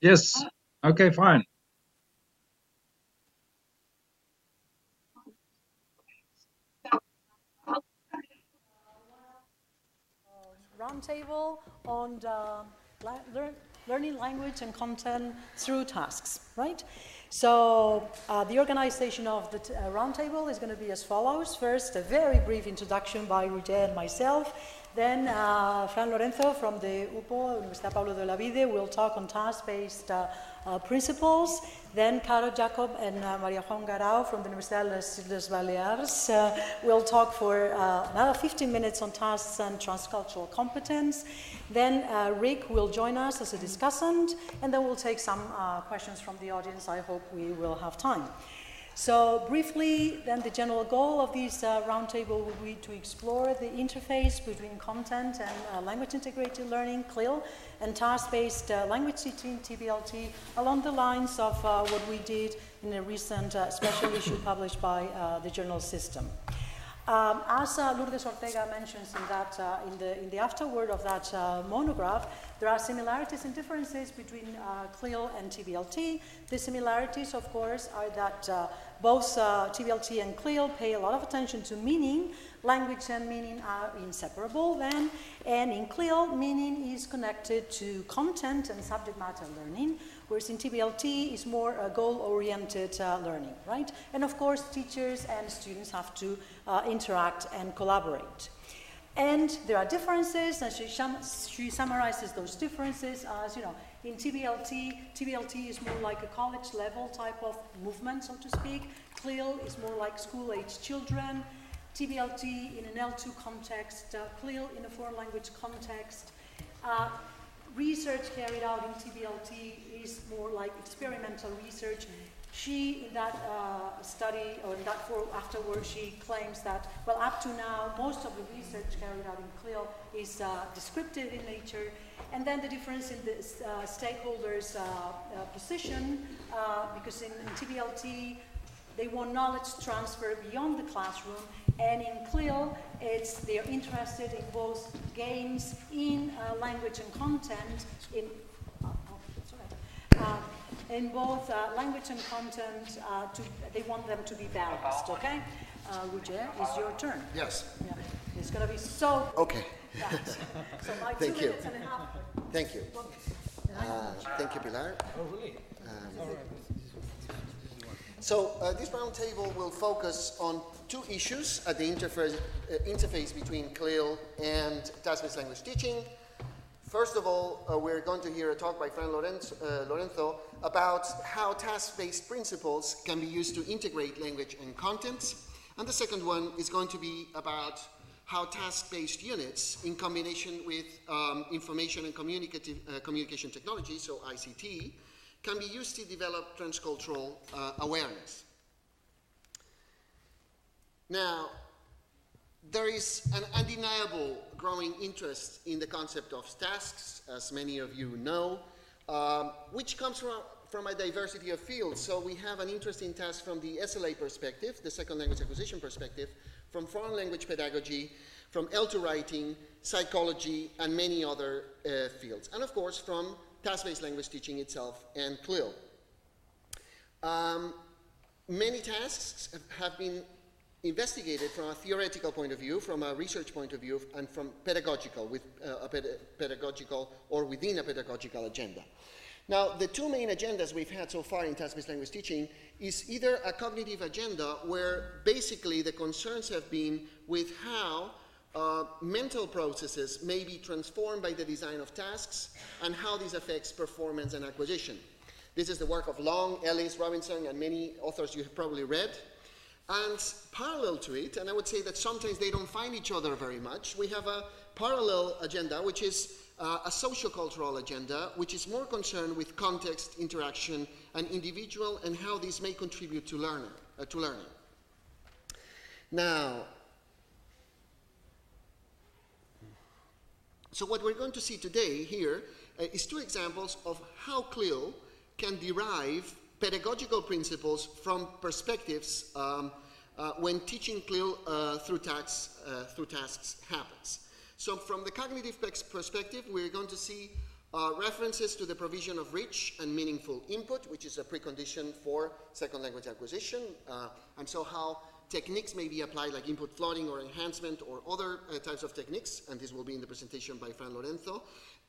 Yes. Okay, fine. roundtable on learn, learning language and content through tasks, right? So uh, the organization of the uh, roundtable is going to be as follows. First, a very brief introduction by Roger and myself. Then uh, Fran Lorenzo from the UPO, Universidad Pablo de Olavide, will talk on task-based uh, uh, principles. Then Karen Jacob and uh, Maria Juan Garau from the Universidad de las Islas Baleares uh, will talk for uh, another 15 minutes on tasks and transcultural competence. Then Rick will join us as a discussant, and then we'll take some questions from the audience. I hope we will have time. So briefly, then the general goal of this uh, roundtable will be to explore the interface between content and uh, language integrated learning, CLIL, and task-based uh, language teaching, TBLT, along the lines of uh, what we did in a recent uh, special issue published by uh, the journal System. Um, as uh, Lourdes Ortega mentions in, that, uh, in, the, in the afterword of that uh, monograph, there are similarities and differences between uh, CLIL and TBLT. The similarities, of course, are that uh, both uh, TBLT and CLIL pay a lot of attention to meaning. Language and meaning are inseparable then, and in CLIL, meaning is connected to content and subject matter learning, whereas in TBLT is more uh, goal-oriented uh, learning, right? And of course, teachers and students have to uh, interact and collaborate. And there are differences, and she, she, summarizes those differences as, you know, in TBLT, TBLT is more like a college level type of movement, so to speak. CLIL is more like school-age children. TBLT in an L2 context, uh, CLIL in a foreign language context. Uh, research carried out in TBLT is more like experimental research. She, in that uh, study, or in that for afterwards, she claims that, well, up to now, most of the research carried out in CLIL is uh, descriptive in nature, and then the difference in the uh, stakeholders' uh, uh, position, uh, because in, in, TBLT, they want knowledge transfer beyond the classroom, and in CLIL, it's they're interested in both games in language and content, in uh, in both uh, language and content, uh, to, they want them to be balanced, okay? Uh, Roger, it's your turn. Yes. Yeah. It's going to be so Okay. so my two Thank you. minutes and a half. Thank you. Uh, thank you, Pilar. Oh, really? Um, so uh, this roundtable will focus on two issues at the interface, uh, interface between CLIL and task-based language teaching, First of all, uh, we're going to hear a talk by Fran Lorenzo, uh, Lorenzo about how task-based principles can be used to integrate language and content. And the second one is going to be about how task-based units, in combination with um, information and communicative, uh, communication technology, so ICT, can be used to develop transcultural uh, awareness. Now, there is an undeniable growing interest in the concept of tasks, as many of you know, um, which comes from, from a diversity of fields. So we have an interest in tasks from the SLA perspective, the second language acquisition perspective, from foreign language pedagogy, from L2 writing, psychology, and many other uh, fields. And of course, from task-based language teaching itself and CLIL. Um, many tasks have been investigated from a theoretical point of view, from a research point of view, and from pedagogical, with uh, a ped pedagogical or within a pedagogical agenda. Now, the two main agendas we've had so far in task-based language teaching is either a cognitive agenda where basically the concerns have been with how uh, mental processes may be transformed by the design of tasks and how this affects performance and acquisition. This is the work of Long, Ellis, Robinson, and many authors you have probably read. And parallel to it, and I would say that sometimes they don't find each other very much, we have a parallel agenda, which is uh, a sociocultural agenda, which is more concerned with context, interaction, and individual, and how these may contribute to, learner, uh, to learning. Now, so what we're going to see today here uh, is two examples of how CLIL can derive pedagogical principles from perspectives um, uh, when teaching CLIL uh, through, tasks, uh, through tasks happens. So from the cognitive perspective, we're going to see Uh, references to the provision of rich and meaningful input, which is a precondition for second language acquisition, uh, and so how techniques may be applied like input flooding or enhancement or other uh, types of techniques, and this will be in the presentation by Fran Lorenzo.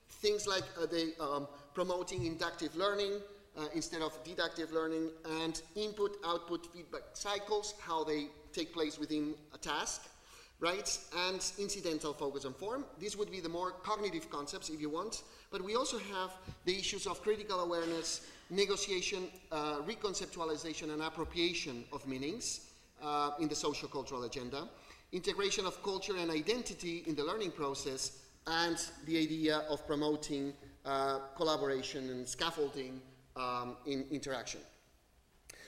Things like uh, the um, promoting inductive learning uh, instead of deductive learning, and input-output feedback cycles, how they take place within a task right? And incidental focus on form. These would be the more cognitive concepts if you want. But we also have the issues of critical awareness, negotiation, uh, reconceptualization, and appropriation of meanings uh, in the social cultural agenda, integration of culture and identity in the learning process, and the idea of promoting uh, collaboration and scaffolding um, in interaction.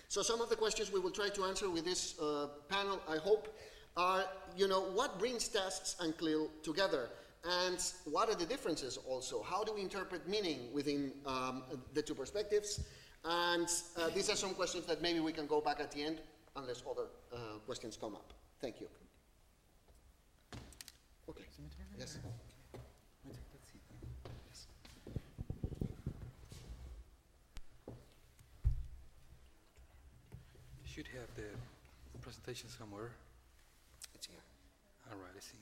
So some of the questions we will try to answer with this uh, panel, I hope, are, you know, what brings tasks and CLIL together? And what are the differences also? How do we interpret meaning within um, the two perspectives? And uh, these are some questions that maybe we can go back at the end, unless other uh, questions come up. Thank you. Okay. Yes. You should have the presentation somewhere. It's here. All right, I see.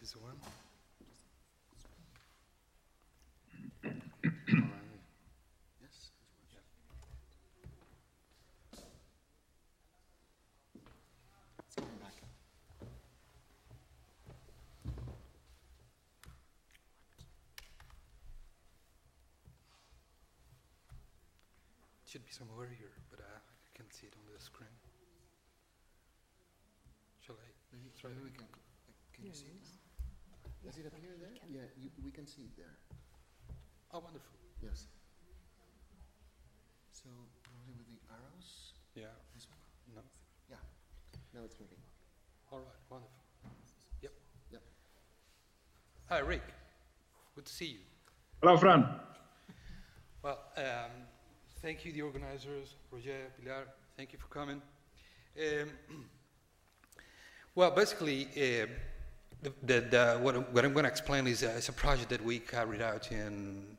This one? All right. Yes. It's coming back. It should be somewhere here, but uh, I can't see it on the screen. Shall I? Maybe, try maybe it? we can, can you see it now? Does it appear there? Yeah, you, we can see it there. Oh, wonderful. Yes. So probably with the arrows, Yeah. this one? No. Yeah. Now it's moving. All right. Wonderful. Yep. Yep. Hi, Rick. Good to see you. Hello, Fran. Well, um, thank you, the organizers, Roger, Pilar. Thank you for coming. Um, well, basically, uh, the, the, the, what, I'm- what I'm going to explain is, uh, a project that we carried out in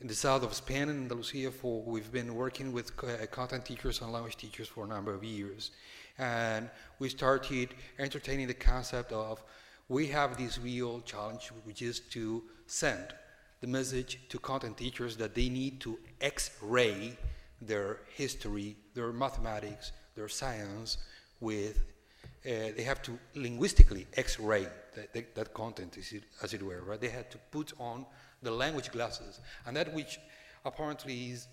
in the south of Spain, in Andalusia. For we've been working with uh, content teachers and language teachers for a number of years, and we started entertaining the concept of we have this real challenge, which is to send the message to content teachers that they need to X-ray their history, their mathematics, their science with uh, they have to linguistically X-ray that, that, content, as it were, right? They had to put on the language glasses, and that which apparently is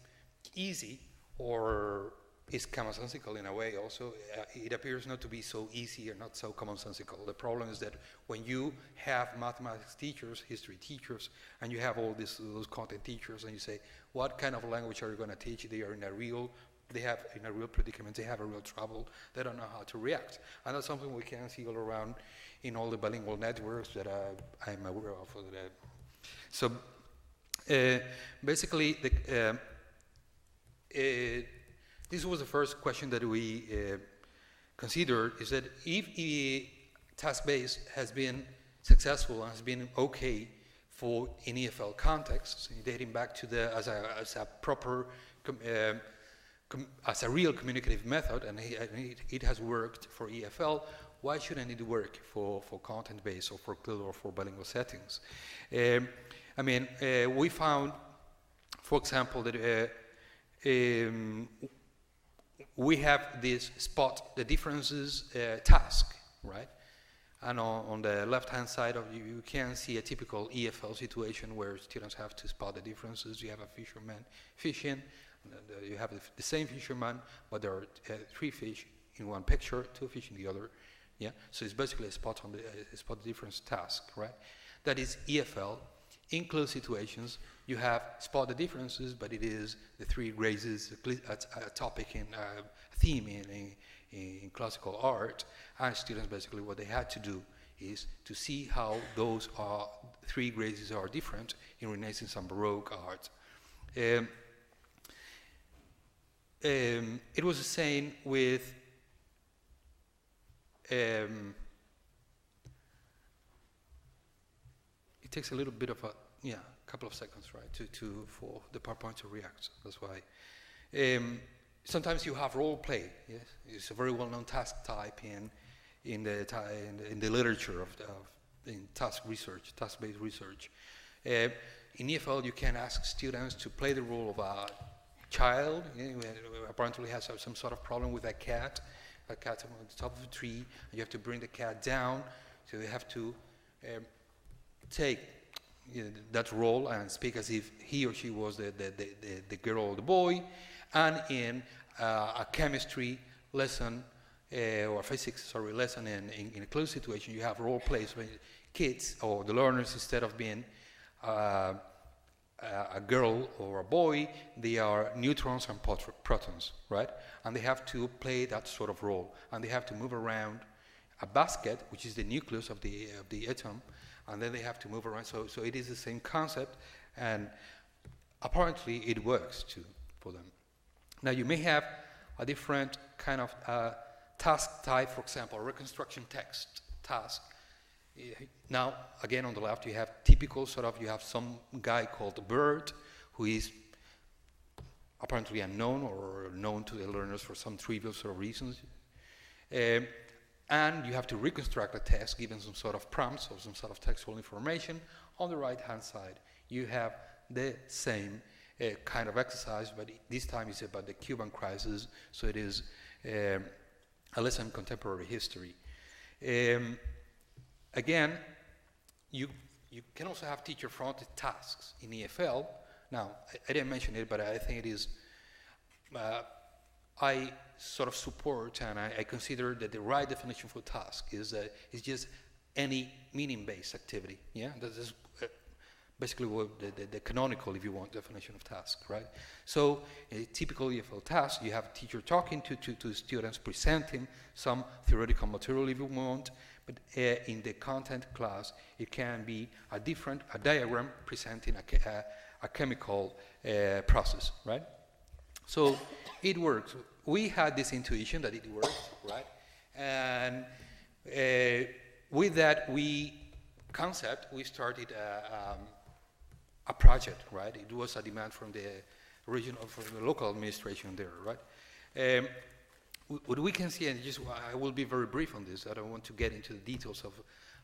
easy or is commonsensical in a way. Also, uh, it appears not to be so easy or not so commonsensical. The problem is that when you have mathematics teachers, history teachers, and you have all these those content teachers, and you say, what kind of language are you going to teach? They are in a real they have in a real predicament, they have a real trouble, they don't know how to react. And that's something we can see all around in all the bilingual networks that uh, I'm aware of. uh, So uh, basically, the, um, uh, this was the first question that we uh, considered, is that if a task-based has been successful and has been okay for in EFL contexts, dating back to the, as a, as a proper com, um, com, as a real communicative method, and it, it has worked for EFL, why shouldn't it work for, for content-based or for CLIL or for bilingual settings? Um, I mean, uh, we found, for example, that uh, um, we have this spot the differences uh, task, right? And on, on the left-hand side of you, you can see a typical EFL situation where students have to spot the differences. You have a fisherman fishing, you have the, same fisherman, but there are uh, three fish in one picture, two fish in the other. Yeah, so it's basically a spot on the uh, spot difference task, right? That is EFL. In CLIL situations, you have spot the differences, but it is the three graces, a, a, a topic in uh, theme in, in, in classical art. And students basically what they had to do is to see how those are three graces are different in Renaissance and Baroque art. Um, um, it was the same with um, takes a little bit of a yeah, couple of seconds, right, to, to for the PowerPoint to react. That's why. Um, sometimes you have role play. Yes, it's a very well-known task type in in the in the, in the literature of, of in task research, task-based research. Uh, in EFL, you can ask students to play the role of a child, know, apparently has some sort of problem with a cat, a cat on the top of a tree, you have to bring the cat down, so you have to um, take you know, that role and speak as if he or she was the, the, the, the, girl or the boy, and in uh, a chemistry lesson, uh, or physics, sorry, lesson in, in, in, a CLIL situation, you have role plays where kids or the learners, instead of being uh, a girl or a boy, they are neutrons and protons, right? And they have to play that sort of role. And they have to move around a basket, which is the nucleus of the, of the atom, and then they have to move around. So, so it is the same concept, and apparently it works too for them. Now, you may have a different kind of uh, task type, for example, reconstruction text task now, again, on the left, you have typical sort of, you have some guy called Bird, who is apparently unknown or known to the learners for some trivial sort of reasons. Um, and you have to reconstruct a test given some sort of prompts or some sort of textual information. On the right hand side, you have the same uh, kind of exercise, but this time it's about the Cuban crisis, so it is um, a lesson in contemporary history. Um, Again, you, you can also have teacher-fronted tasks in EFL. Now, I, I, didn't mention it, but I think it is, uh, I sort of support and I, I, consider that the right definition for task is, uh, just any meaning-based activity. Yeah, that is uh, basically what the, the, the, canonical, if you want, definition of task, right? So a typical EFL task, you have a teacher talking to, to, to students, presenting some theoretical material, if you want, but uh, in the content class, it can be a different, a diagram presenting a, a, a chemical uh, process, right? So it works. We had this intuition that it works, right? And uh, with that we concept, we started a, um, a project, right? It was a demand from the regional, from the local administration there, right? Um, what we can see, and just I will be very brief on this, I don't want to get into the details of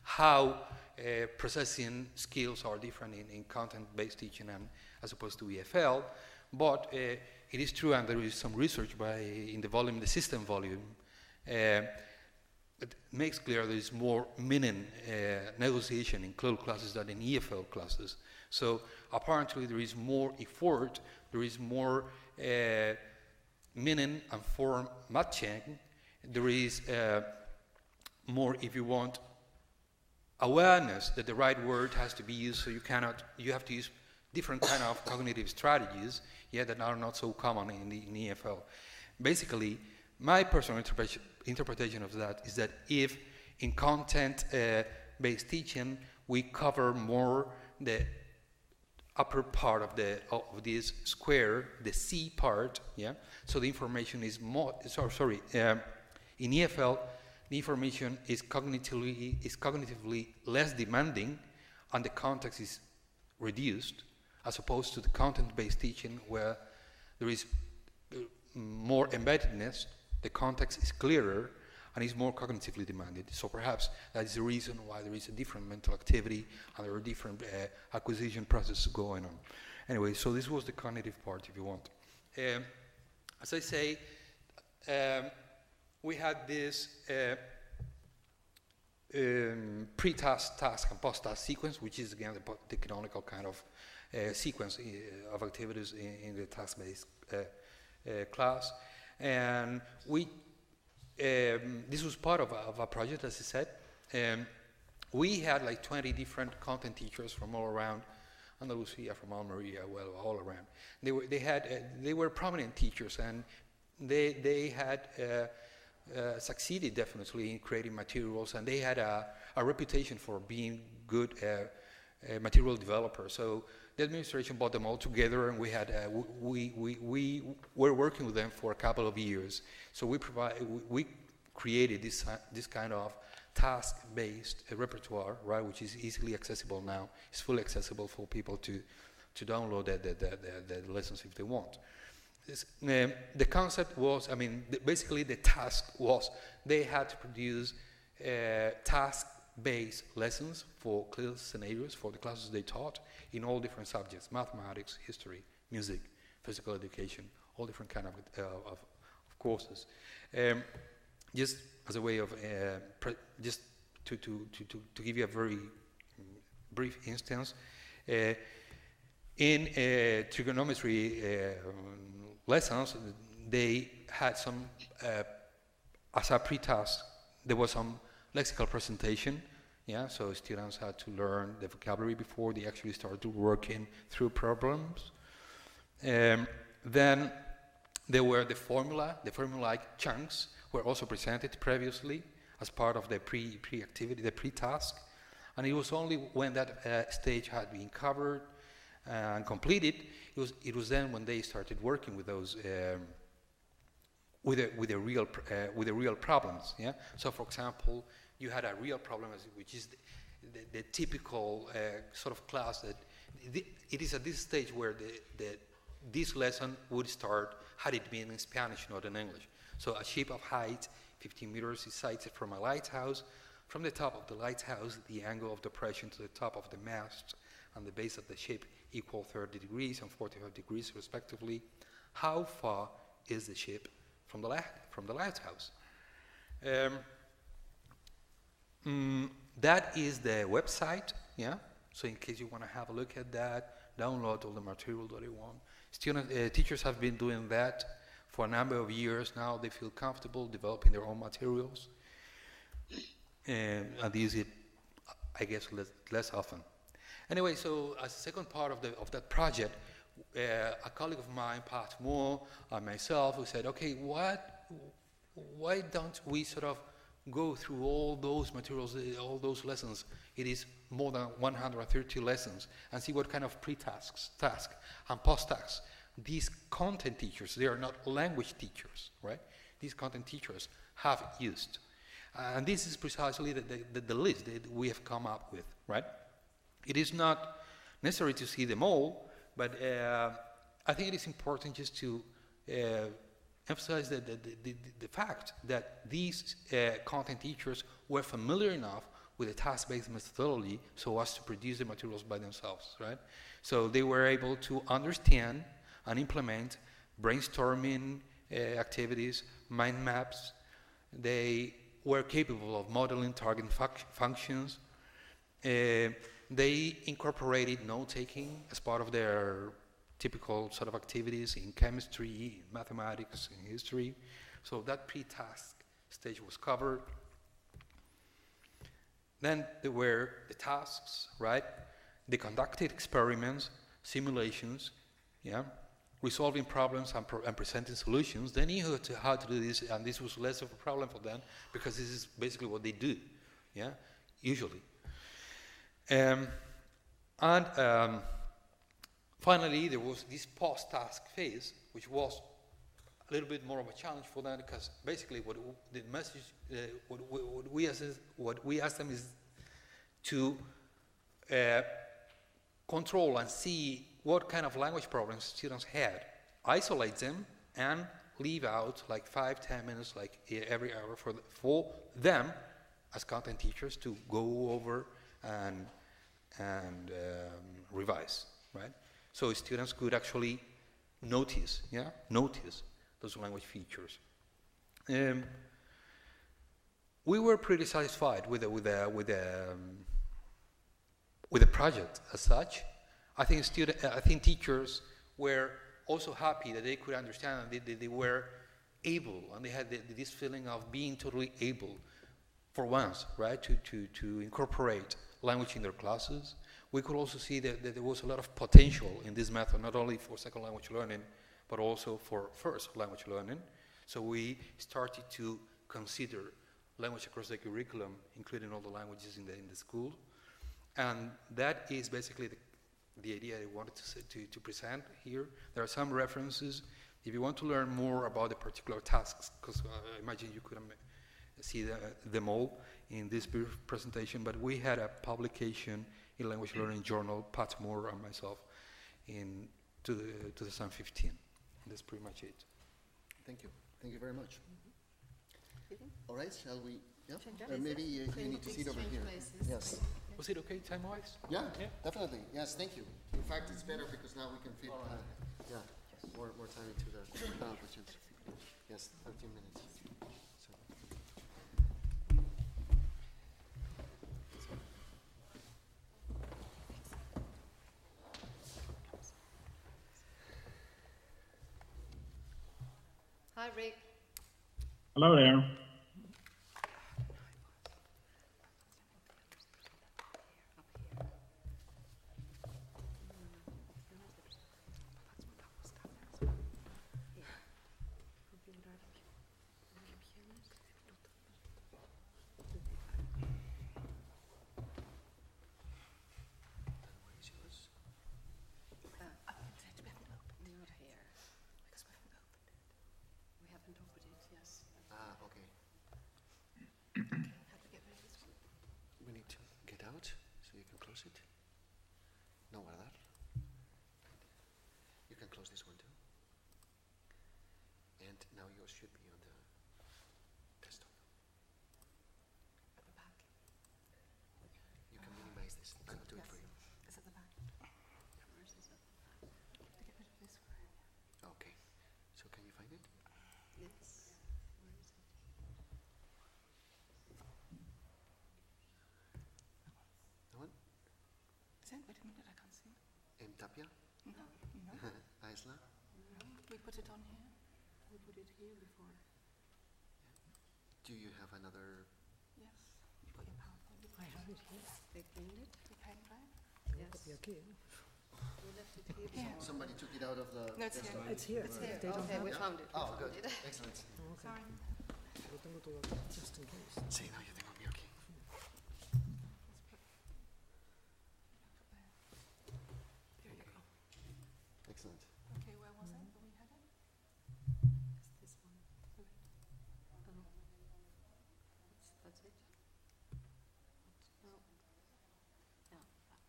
how uh, processing skills are different in, in content-based teaching and as opposed to EFL, but uh, it is true, and there is some research by in the volume, the system volume, uh, it makes clear there is more meaning uh, negotiation in CLIL classes than in EFL classes. So apparently there is more effort, there is more uh, meaning and form matching, there is uh, more, if you want, awareness that the right word has to be used, so you cannot, you have to use different kind of cognitive strategies, yeah, that are not so common in the in EFL. Basically, my personal interpretation, interpretation of that is that if in content-based uh, teaching we cover more the upper part of the of this square, the C part, yeah. So the information is more. Sorry, sorry. Um, in EFL, the information is cognitively is cognitively less demanding, and the context is reduced, as opposed to the content-based teaching where there is uh, more embeddedness. The context is clearer, and is more cognitively demanded. So perhaps that is the reason why there is a different mental activity and there are different uh, acquisition processes going on. Anyway, so this was the cognitive part, if you want. Um, as I say, um, we had this uh, um, pre-task, task, and post-task sequence, which is again the, the canonical kind of sequence uh, of activities in, in the task-based uh, class. And we um, this was part of a, of a, project, as I said. Um, we had like 20 different content teachers from all around Andalusia, from Almeria, well, all around. They were, they had, uh, they were prominent teachers, and they, they had uh, uh, succeeded definitely in creating materials, and they had a, a reputation for being good material developers. So the administration brought them all together, and we had uh, we, we, we were working with them for a couple of years. So we provide we created this this kind of task-based uh, repertoire, right, which is easily accessible now. It's fully accessible for people to, to download the, the, the, the, lessons if they want. This, um, the concept was, I mean, the, basically the task was they had to produce uh, task-based lessons for class scenarios for the classes they taught in all different subjects: mathematics, history, music, physical education, all different kind of, uh, of, of, courses. Um, just as a way of uh, just to, to, to, to, give you a very brief instance, uh, in uh, trigonometry uh, lessons, they had some, uh, as a pre-task, there was some lexical presentation. Yeah, so students had to learn the vocabulary before they actually started working through problems. Um, then there were the formula, the formula-like chunks were also presented previously as part of the pre, pre-activity, the pre-task. And it was only when that uh, stage had been covered and completed, it was, it was then when they started working with those, um, with, the, with, the real, uh, with the real problems. Yeah? So for example, you had a real problem, which is the, the, the typical uh, sort of class that it is at this stage where the, the, this lesson would start had it been in Spanish, not in English. So a ship of height, 15 meters, is sighted from a lighthouse. From the top of the lighthouse, the angle of depression to the top of the mast and the base of the ship equal 30 degrees and 45 degrees respectively. How far is the ship from the, from the lighthouse? Um, mm, that is the website, yeah? So in case you want to have a look at that, download all the material that you want. Student, uh, teachers have been doing that for a number of years now. They feel comfortable developing their own materials. And, use it, I guess, less, less often. Anyway, so as a second part of, the, of that project, uh, a colleague of mine, Pat Moore, and myself, we said, okay, what, why don't we sort of go through all those materials, uh, all those lessons? It is more than 130 lessons, and see what kind of pre-tasks, task, and post-tasks these content teachers, they are not language teachers, right? These content teachers have used. And this is precisely the, the, the, list that we have come up with, right? It is not necessary to see them all, but uh, I think it is important just to uh, emphasize the, the, the, the, fact that these uh, content teachers were familiar enough with the task-based methodology so as to produce the materials by themselves, right? So they were able to understand and implement brainstorming uh, activities, mind maps. They were capable of modeling target functions. Uh, they incorporated note-taking as part of their typical sort of activities in chemistry, in mathematics, in history. So that pre-task stage was covered. Then there were the tasks, right? They conducted experiments, simulations, yeah, resolving problems and, and, presenting solutions, they knew to, how to do this, and this was less of a problem for them because this is basically what they do, yeah, usually. Um, and um, finally, there was this post-task phase, which was a little bit more of a challenge for them because basically what the message, uh, what, what, we ask, what we ask them is to uh, control and see what kind of language problems students had, isolate them, and leave out like five, ten minutes, like every hour for, the, for them as content teachers to go over and, and um, revise, right? So students could actually notice, yeah, notice those language features. Um, we were pretty satisfied with the, with the, with the, um, with the project as such. I think student, I think teachers were also happy that they could understand and they, they were able and they had the, this feeling of being totally able for once, right, to, to, to incorporate language in their classes. We could also see that, that, there was a lot of potential in this method, not only for second language learning, but also for first language learning. So we started to consider language across the curriculum, including all the languages in the, in the school. And that is basically the the idea I wanted to, to, to present here. There are some references. If you want to learn more about the particular tasks, because uh, I imagine you couldn't see the, them all, in this presentation, but we had a publication in Language Learning Journal, Pat Moore and myself, in to the 2015. That's pretty much it. Thank you. Thank you very much. All right, shall we? Yeah. Change Uh, maybe uh, you need to sit over here. places. Yes. Was it okay time-wise? Yeah, Yeah. definitely. Yes, thank you. In fact, it's better because now we can fit, uh, yeah, more, more time into the panel. Yes, 13 minutes. So- Hi, Rick. Hello there. Not here. We haven't opened it, yes. Ah, okay. We need to get out so you can close it. No guardar. You can close this one too. And now yours should be on the desktop. At the back. You can minimize this. I will do it for you. It's at the back. Where's this at the back? To get rid of this one. Okay. So can you find it? Yes. Where is it? No one? Is it? Wait a minute, I can't see it. M. Tapia? No, no. Isla? We put it on here. We put it here before. Do you have another? Yes. You've got your PowerPoint. I have it here. They pinned it? Your pen drive? Yes. We left it here before. Somebody took it out of the. No, it's here. It's here. It's here. Okay, we found it. we Oh, found good. it. Excellent. Sorry. Sí, no, yo tengo el mío aquí. There you go. Excellent. Okay, where was it? We had it? It's this one. Okay. Oh. That's, that's it? No. Yeah, that.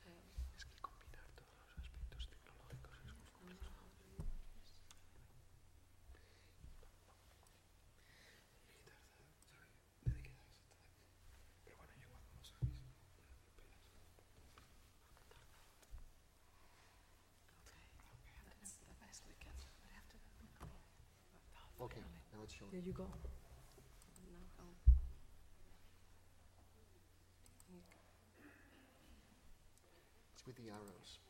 Okay. Es que combinar todos los aspectos tecnológicos es muy complicado. Pero bueno, yo cuando no sabes, Okay, that's the best we can. Okay, now. There you go. It's with the arrows.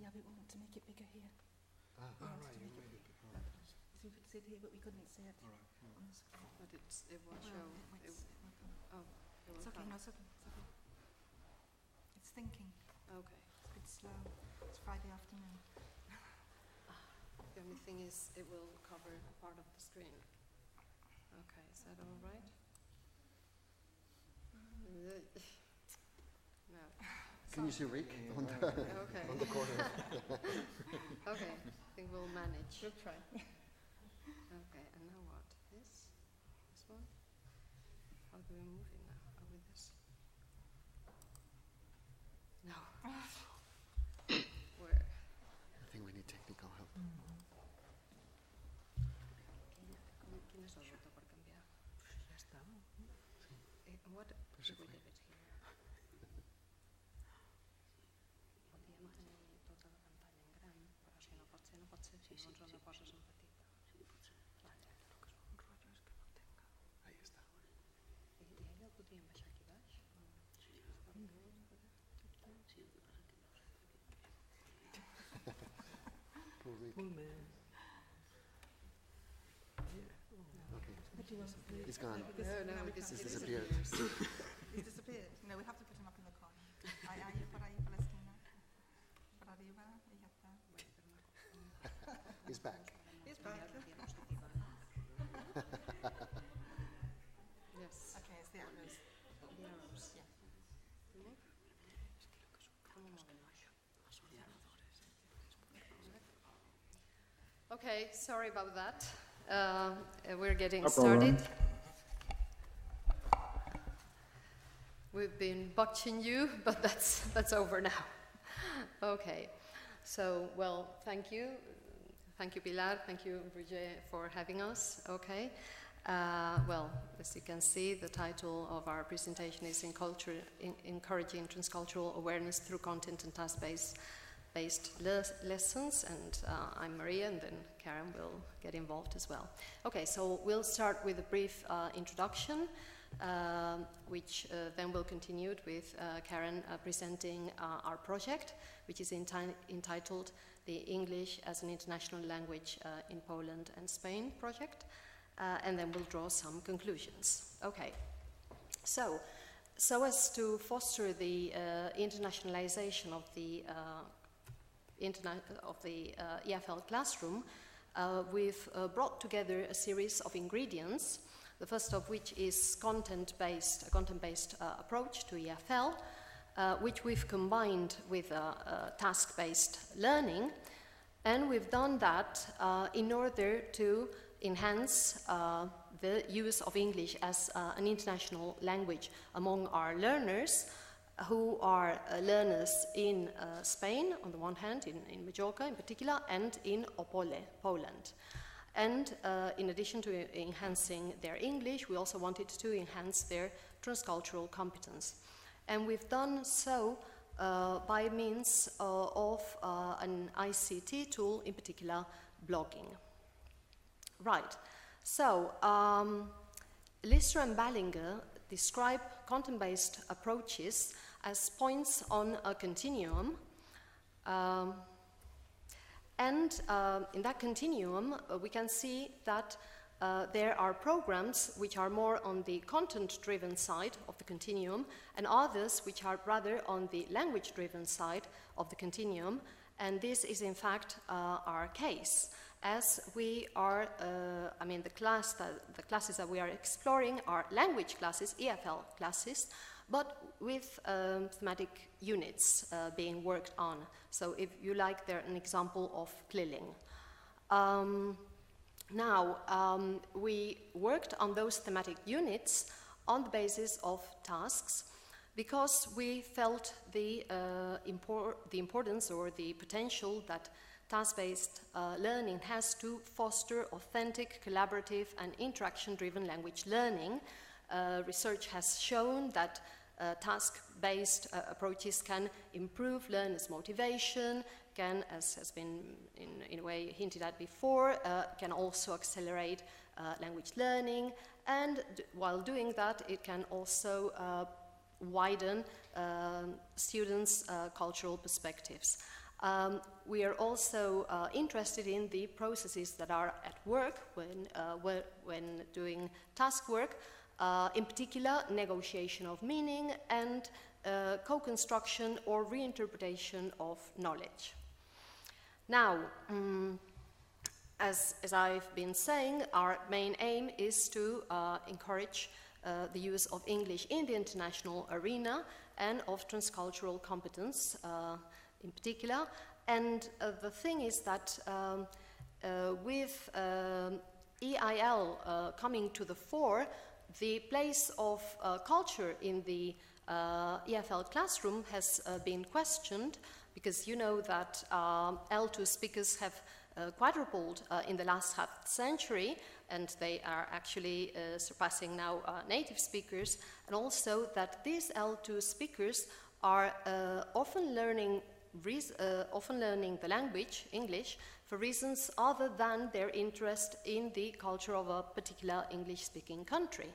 Yeah, we wanted to make it bigger here. Ah, We wanted to make it bigger. So we could see it here, but we couldn't see it on the. But it's, it will Well, show, it it, might it might oh, it will It's okay, no, it's okay, it's okay. It's thinking, Okay. it's a bit slow. It's Friday afternoon. The only thing is, it will cover part of the screen. Okay, is that all right? No, Can you see Rick on the, okay, on the corner? okay, I think we'll manage. We'll try. Okay, and now what? This? This one? How do we move it now? Are we this? No. Where? I think we need technical help. ¿Quién quién es el voto por cambiar? Ya está. Eh, what se if we fue. leave it here? Podíem tenir tota la pantalla en gran, però si no pot ser, no pot ser, si no ens ho poses en petit. Vale. Ahí está. I, I allò ho podríem baixar aquí baix? Sí. Poor Rick. Okay, What do you want? it's gone. No, no, It's this is disappeared. He's we have to put him up in the corner. Ahí, ahí, por ahí, por la esquina. Por arriba, y ya está. He's back. He's back. Yes, Okay, it's the arrows. the arrows. Yeah. Move. ¿Cómo movemos? Okay, sorry about that. Uh, we're getting No problem. started. We've been watching you, but that's, that's over now. okay. So, well, thank you. Thank you, Pilar. Thank you, Brigitte, for having us. Okay. Uh, well, as you can see, the title of our presentation is in culture, in, Encouraging Transcultural Awareness Through Content and Task-Based based les- lessons, and uh, I'm Maria, and then Karen will get involved as well. Okay, so we'll start with a brief uh, introduction, um, which uh, then will continue with uh, Karen uh, presenting uh, our project, which is enti- entitled the English as an International Language in Poland and Spain project, and then we'll draw some conclusions. Okay, so so as to foster the uh, internationalization of the uh, of the uh, EFL classroom, uh, we've uh, brought together a series of ingredients, the first of which is content-based, a content-based uh, approach to EFL, uh, which we've combined with task-based learning, and we've done that uh, in order to enhance the use of English as an international language among our learners, who are uh, learners in uh, Spain, on the one hand, in, in Majorca in particular, and in Opole, Poland. And uh, in addition to enhancing their English, we also wanted to enhance their transcultural competence. And we've done so uh, by means uh, of uh, an ICT tool, in particular, blogging. Right. So, um, Lyster and Ballinger describe content-based approaches as points on a continuum. Um, and uh, in that continuum, uh, we can see that uh, there are programs which are more on the content-driven side of the continuum, and others which are rather on the language-driven side of the continuum. And this is, in fact, uh, our case, as we are, uh, I mean, the, class that, the classes that we are exploring are language classes, EFL classes, but with um, thematic units uh, being worked on. So if you like, they're an example of CLILing. Um, now, um, we worked on those thematic units on the basis of tasks because we felt the, uh, the importance or the potential that task-based uh, learning has to foster authentic, collaborative, and interaction-driven language learning. Uh, research has shown that uh, task-based uh, approaches can improve learners' motivation, can, as has been in, in a way hinted at before, uh, can also accelerate uh, language learning, and while doing that, it can also widen um, students' cultural perspectives. Um, we are also uh, interested in the processes that are at work when, uh, when doing task work, uh, in particular, negotiation of meaning and uh, co-construction or reinterpretation of knowledge. Now, um, as, as, I've been saying, our main aim is to uh, encourage uh, the use of English in the international arena and of transcultural competence uh, in particular. And uh, the thing is that um, with um, EIL coming to the fore, the place of uh, culture in the uh, EFL classroom has uh, been questioned because you know that um, L2 speakers have uh, quadrupled uh, in the last half century and they are actually uh, surpassing now native speakers and also that these L2 speakers are often learning often learning the language, English, for reasons other than their interest in the culture of a particular English-speaking country.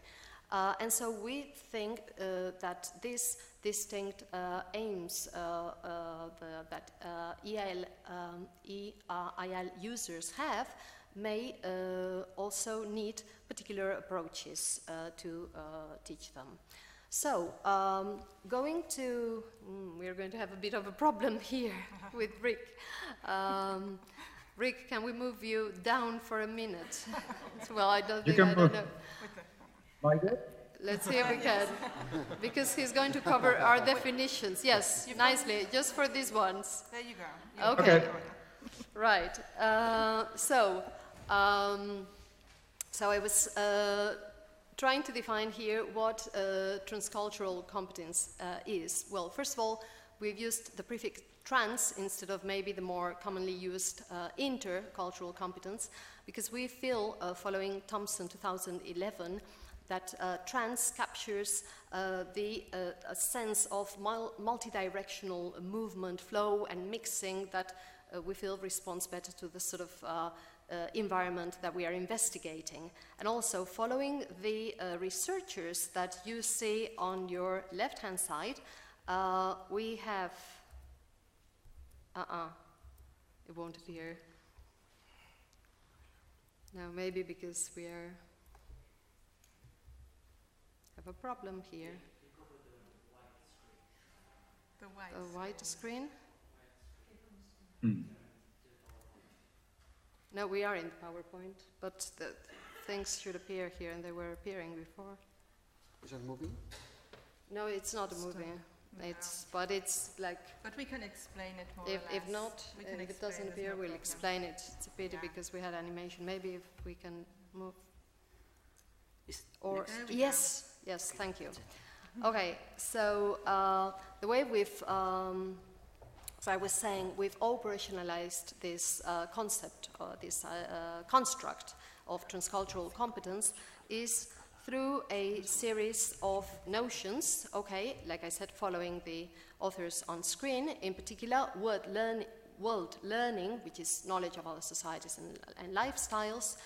Uh, and so we think uh, that this distinct uh, aims uh, uh, the, that uh, EIL, um, EIL users have may also need particular approaches to teach them. So, um, going to, mm, we're going to have a bit of a problem here with Rick. Um, Rick, can we move you down for a minute? well, I don't You think, can I don't move. know. Like it? Let's see if we can. Because he's going to cover our definitions. Yes, nicely, just for these ones. There you go. You Okay. Okay. Right. Uh, so, um, So I was uh, trying to define here what uh, transcultural competence uh, is. Well, first of all, we've used the prefix trans instead of maybe the more commonly used uh, intercultural competence because we feel, uh, following Thompson 2011, that uh, trans captures uh, the uh, sense of mul multidirectional movement, flow, and mixing that uh, we feel responds better to the sort of uh, uh, environment that we are investigating. And also, following the researchers that you see on your left-hand side, we have, uh-uh, it won't appear. Now, maybe because we are have a problem here. The white. A white screen? Mm. No, we are in PowerPoint, but the things should appear here, and they were appearing before. Is that moving? No, it's not a movie. No. It's, but it's like, But we can explain it more if, or if not, We can if it doesn't appear, no we'll problem. explain it. It's a pity Yeah. because we had animation. Maybe if we can move. Is Or, There we go. yes, yes, thank you. Okay, so uh, the way we've, um, as I was saying, we've operationalized this uh, concept, or this uh, uh, construct of transcultural competence is through a series of notions, okay, like I said, following the authors on screen, in particular, word, learn, world learning, which is knowledge of other societies and, and lifestyles,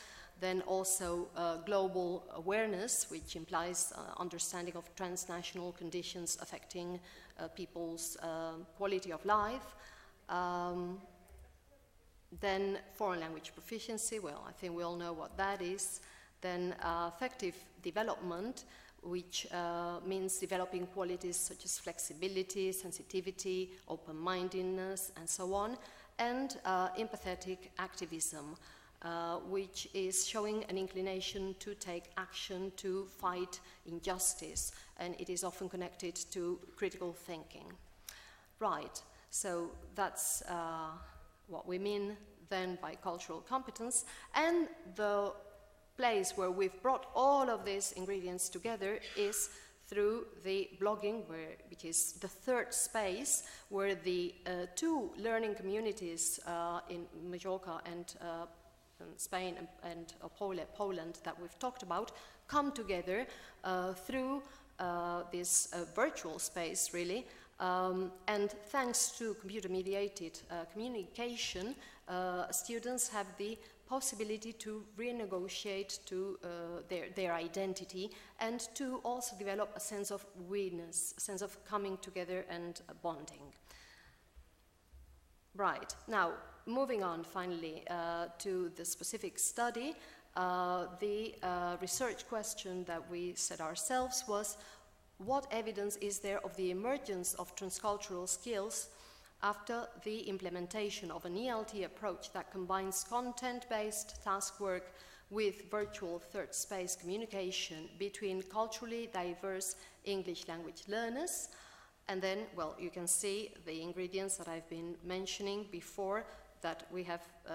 then also uh, global awareness, which implies uh, understanding of transnational conditions affecting uh, people's uh, quality of life. Um, then foreign language proficiency, well, I think we all know what that is. Then uh, effective development, which uh, means developing qualities such as flexibility, sensitivity, open-mindedness, and so on. And uh, empathetic activism, uh, which is showing an inclination to take action to fight injustice, and it is often connected to critical thinking. Right, so that's uh, what we mean then by cultural competence, and the place where we've brought all of these ingredients together is through the blogging, where, which is the third space where the uh, two learning communities uh, in Majorca and uh, in Spain and, and uh, Poland that we've talked about come together uh, through uh, this virtual space, really. Um, and thanks to computer mediated uh, communication, students have the possibility to renegotiate to uh, their, their identity and to also develop a sense of we-ness, a sense of coming together and uh, bonding. Right, now moving on finally uh, to the specific study, uh, the uh, research question that we set ourselves was what evidence is there of the emergence of transcultural skills after the implementation of an ELT approach that combines content-based task work with virtual third space communication between culturally diverse English language learners. And then, well, you can see the ingredients that I've been mentioning before that we have uh,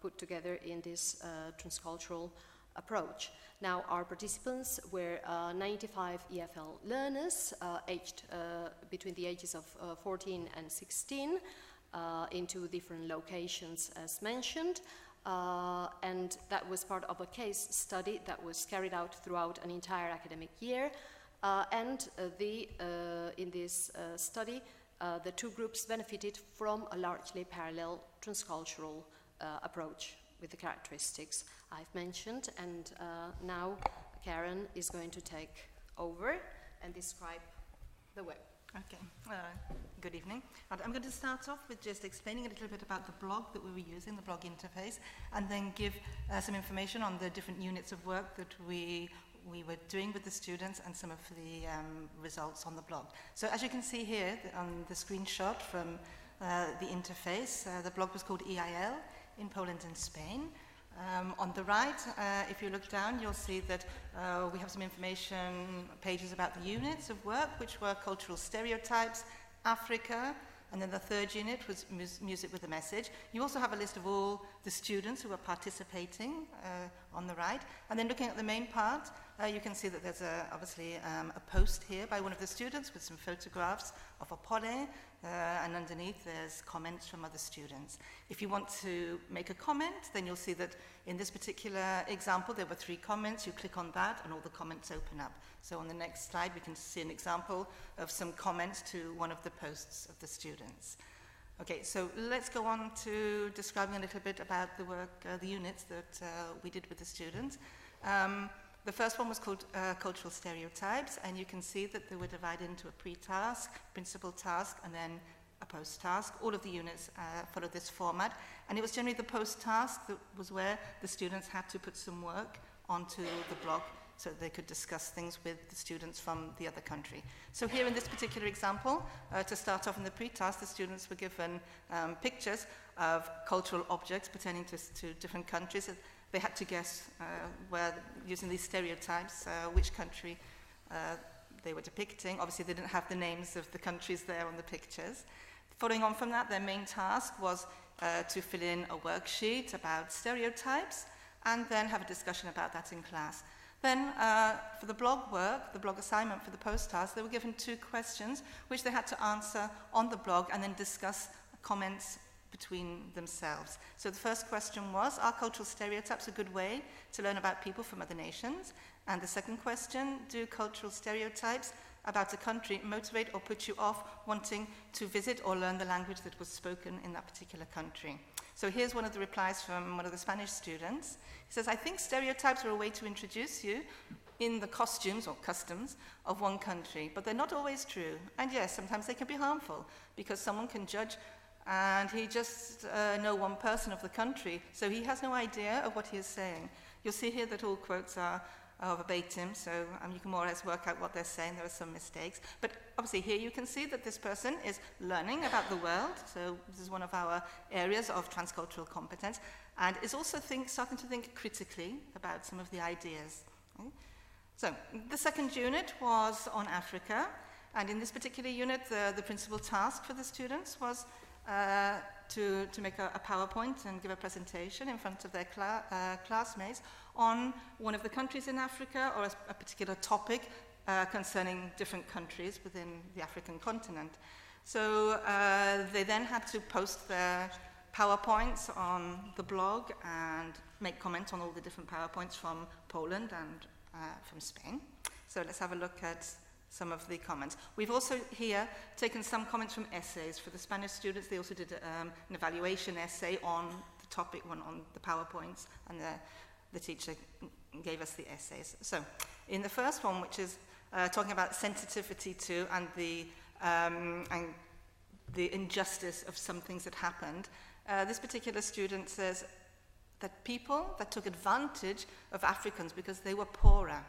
put together in this uh, transcultural approach. Now, our participants were uh, 95 EFL learners, uh, aged uh, between the ages of uh, 14 and 16, uh, in two different locations, as mentioned. Uh, and that was part of a case study that was carried out throughout an entire academic year. and the, in this study, the two groups benefited from a largely parallel transcultural approach with the characteristics I've mentioned. And uh, now Karen is going to take over and describe the web. Okay, uh, good evening. I'm going to start off with just explaining a little bit about the blog that we were using, the blog interface, and then give uh, some information on the different units of work that we we were doing with the students and some of the um, results on the blog. So as you can see here on the screenshot from uh, the interface, uh, the blog was called EIL in Poland and Spain. Um, on the right, uh, if you look down, you'll see that uh, we have some information pages about the units of work, which were cultural stereotypes, Africa, And then the third unit was mus- music with a message. You also have a list of all the students who were participating uh, on the right. And then looking at the main part, uh, you can see that there's a, obviously um, a post here by one of the students with some photographs of Apollo, uh, and underneath there's comments from other students. If you want to make a comment, then you'll see that in this particular example there were three comments. You click on that and all the comments open up. So on the next slide we can see an example of some comments to one of the posts of the students. Okay, so let's go on to describing a little bit about the work, uh, the units that uh, we did with the students. Um, the first one was called uh, Cultural Stereotypes, and you can see that they were divided into a pre-task, principal task, and then a post-task. All of the units uh, followed this format, and it was generally the post-task that was where the students had to put some work onto the blog so they could discuss things with the students from the other country. So here in this particular example, uh, to start off in the pre-task, the students were given um, pictures of cultural objects pertaining to, to different countries they had to guess uh, where, using these stereotypes, uh, which country uh, they were depicting. Obviously, they didn't have the names of the countries there on the pictures. Following on from that, their main task was to fill in a worksheet about stereotypes and then have a discussion about that in class. Then, uh, for the blog work, the blog assignment for the post task, they were given two questions which they had to answer on the blog and then discuss comments between themselves. So the first question was, are cultural stereotypes a good way to learn about people from other nations? And the second question, do cultural stereotypes about a country motivate or put you off wanting to visit or learn the language that was spoken in that particular country? So here's one of the replies from one of the Spanish students. He says, I think stereotypes are a way to introduce you in the costumes or customs of one country, but they're not always true. And yes, sometimes they can be harmful because someone can judge and he just uh, know one person of the country, so he has no idea of what he is saying. You'll see here that all quotes are, are verbatim, so um, you can more or less work out what they're saying. There are some mistakes. But obviously here you can see that this person is learning about the world, so this is one of our areas of transcultural competence, and is also think, starting to think critically about some of the ideas. Okay? So the second unit was on Africa, and in this particular unit, the, the principal task for the students was uh, to, to make a, a PowerPoint and give a presentation in front of their uh, classmates on one of the countries in Africa or a, a particular topic uh, concerning different countries within the African continent. So uh, they then had to post their PowerPoints on the blog and make comments on all the different PowerPoints from Poland and uh, from Spain. So let's have a look at some of the comments. We've also here taken some comments from essays. For the Spanish students, they also did um, an evaluation essay on the topic, one on the PowerPoints, and the, the teacher gave us the essays. So, in the first one, which is uh, talking about sensitivity to and the, um, and the injustice of some things that happened, uh, this particular student says that people that took advantage of Africans because they were poorer,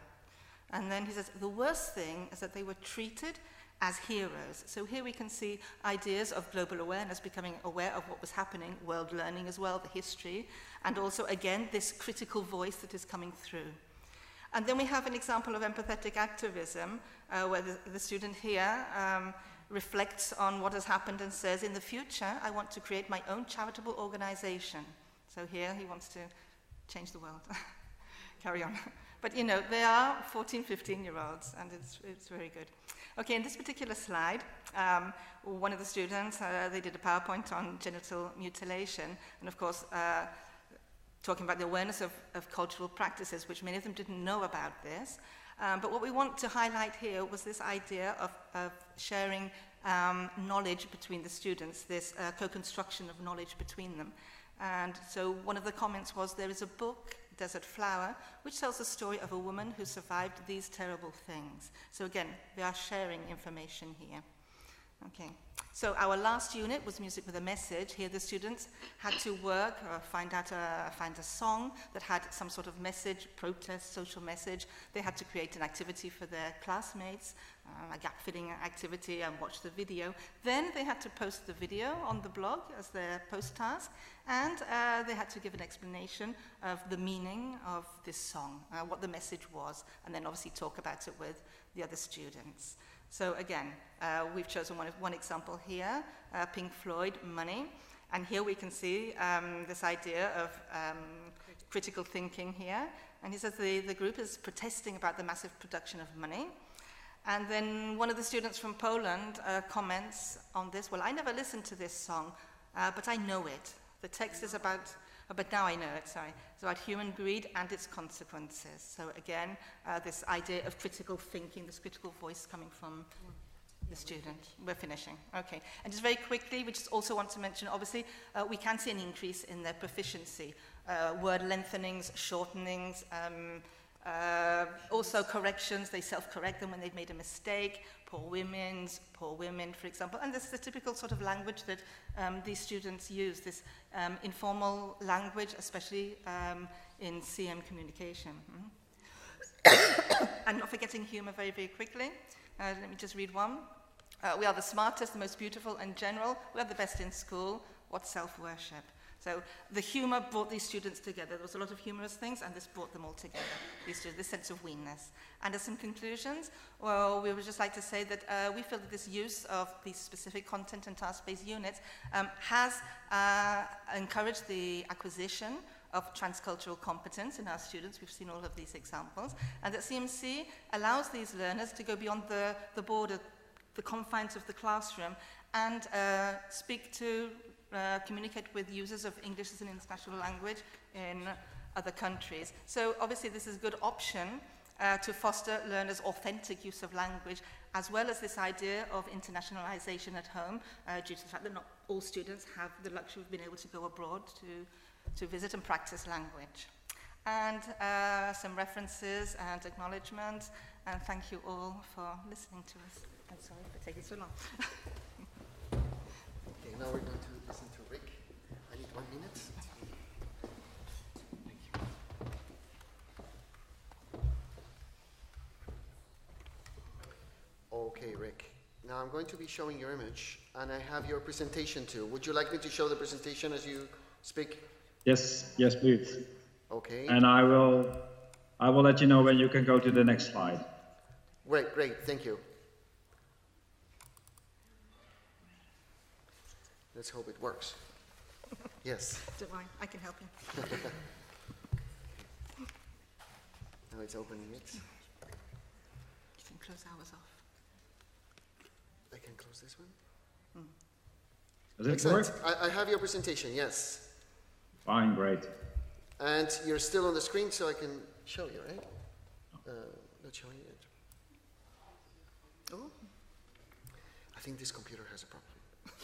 and then he says, the worst thing is that they were treated as heroes. So here we can see ideas of global awareness, becoming aware of what was happening, world learning as well, the history, and also, again, this critical voice that is coming through. And then we have an example of empathetic activism, uh, where the, the student here um, reflects on what has happened and says, in the future, I want to create my own charitable organization. So here he wants to change the world. Carry on. But you know, they are 14, 15 year olds, and it's, it's very good. Okay, in this particular slide, um, one of the students, uh, they did a PowerPoint on genital mutilation, and of course, uh, talking about the awareness of, of cultural practices, which many of them didn't know about this. Um, but what we want to highlight here was this idea of, of sharing um, knowledge between the students, this uh, co-construction of knowledge between them. And so one of the comments was, there is a book Desert Flower, which tells the story of a woman who survived these terrible things. So again, we are sharing information here. Okay, so our last unit was music with a message. Here the students had to work or find out a, find a song that had some sort of message, protest, social message. They had to create an activity for their classmates, uh, a gap-filling activity and watch the video. Then they had to post the video on the blog as their post task, and uh, they had to give an explanation of the meaning of this song, uh, what the message was, and then obviously talk about it with the other students. So again, uh, we've chosen one, one example here, uh, Pink Floyd, Money. And here we can see um, this idea of um, critical thinking here. And he says the, the group is protesting about the massive production of money. And then one of the students from Poland uh, comments on this, well, I never listened to this song, uh, but I know it. The text is about, oh, but now I know it, sorry. It's about human greed and its consequences. So again, uh, this idea of critical thinking, this critical voice coming from the student. We're finishing. Okay. And just very quickly, we just also want to mention, obviously, uh, we can see an increase in their proficiency. Uh, word lengthenings, shortenings, um, uh, also corrections, they self-correct them when they've made a mistake, poor women's, poor women, for example. And this is the typical sort of language that um, these students use, this um, informal language, especially um, in CM communication. Mm. and not forgetting humor very, very quickly. Uh, let me just read one. Uh, we are the smartest, the most beautiful and general. We are the best in school. What self-worship? So the humor brought these students together. There was a lot of humorous things, and this brought them all together, these students, this sense of we-ness. And as some conclusions, well, we would just like to say that uh, we feel that this use of these specific content and task-based units um, has uh, encouraged the acquisition of transcultural competence in our students. We've seen all of these examples. And that CMC allows these learners to go beyond the, the border, the confines of the classroom, and uh, speak to uh, communicate with users of English as an international language in other countries. So obviously this is a good option uh, to foster learners' authentic use of language, as well as this idea of internationalization at home, uh, due to the fact that not all students have the luxury of being able to go abroad to, to visit and practice language. And uh, some references and acknowledgements, and thank you all for listening to us. I'm sorry for taking so long. Now we're going to listen to Rick. I need one minute. Okay, Rick. Now I'm going to be showing your image, and I have your presentation too. Would you like me to show the presentation as you speak? Yes, yes, please. Okay. And I will, I will let you know when you can go to the next slide. Great, great. Thank you. Let's hope it works. Yes. Don't worry, I can help you. Now it's opening it. You can close ours off. I can close this one. Does it work? I, I have your presentation, yes. Fine, great. And you're still on the screen, so I can show you, right? Uh, not showing yet. Oh. I think this computer has a problem.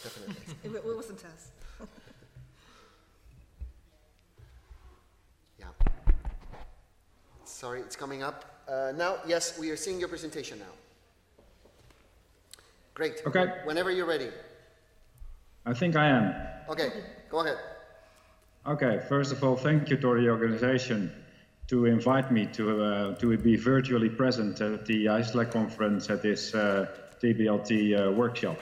Definitely. It, it wasn't us. yeah. Sorry, it's coming up. Uh, now, yes, we are seeing your presentation now. Great. Okay. Whenever you're ready. I think I am. Okay, go ahead. Okay, first of all, thank you to the organization to invite me to, uh, to be virtually present at the ISLA conference at this uh, TBLT uh, workshop.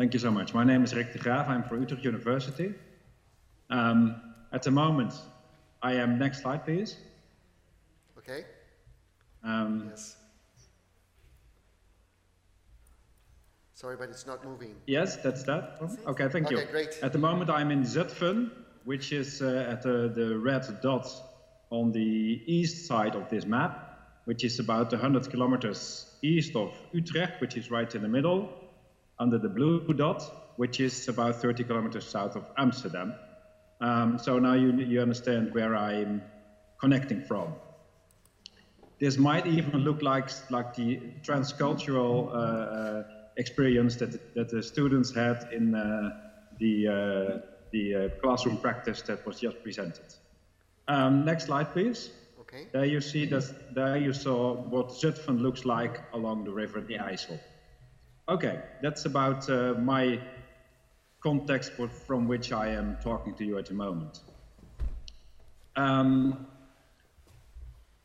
Thank you so much. My name is Rick de Graaf. I'm from Utrecht University. Um, at the moment, I am, next slide please. Okay? Um, Yes. Sorry, but it's not moving. Yes, that's that. Oh, Okay, thank you. Okay, great. At the moment, I'm in Zutphen, which is uh, at the, the red dot on the east side of this map, which is about 100 kilometers east of Utrecht, which is right in the middle, under the blue dot, which is about 30 kilometers south of Amsterdam. Um, so now you, you understand where I'm connecting from. This might even look like, like the transcultural uh, uh, experience that, that the students had in uh, the, uh, the uh, classroom practice that was just presented. Um, next slide, please. Okay? There you see that there you saw what Zutphen looks like along the river the IJssel. Okay, that's about uh, my context from which I am talking to you at the moment. Um,